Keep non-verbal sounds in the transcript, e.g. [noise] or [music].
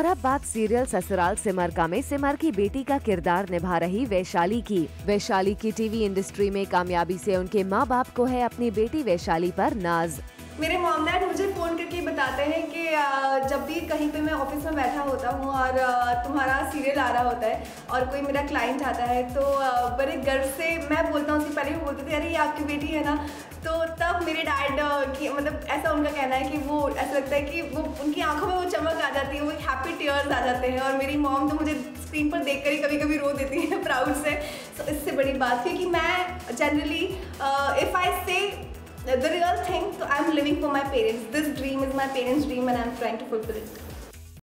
और अब बात सीरियल ससुराल सिमर का में। सिमर की बेटी का किरदार निभा रही वैशाली की। वैशाली की टीवी इंडस्ट्री में कामयाबी से उनके माँ बाप को है अपनी बेटी वैशाली पर नाज। मेरे मॉम डैड मुझे फ़ोन करके बताते हैं कि जब भी कहीं पे मैं ऑफ़िस में बैठा होता हूँ और तुम्हारा सीरियल आ रहा होता है और कोई मेरा क्लाइंट आता है तो बड़े गर्व से मैं बोलता हूँ पहले भी बोलती थी, अरे, ये आपकी बेटी है ना? तो तब मेरे डैड की मतलब ऐसा उनका कहना है कि वो, ऐसा लगता है कि वो, उनकी आँखों में वो चमक आ जाती है काफ़ी टीयर्स आ जाते हैं और मेरी मॉम तो मुझे स्क्रीन पर देख ही कभी कभी रो देती है [laughs] प्राउड से। सो इससे बड़ी बात क्योंकि मैं generally if I say the real thing I am living for my parents this dream is my parents dream and I am trying to fulfil it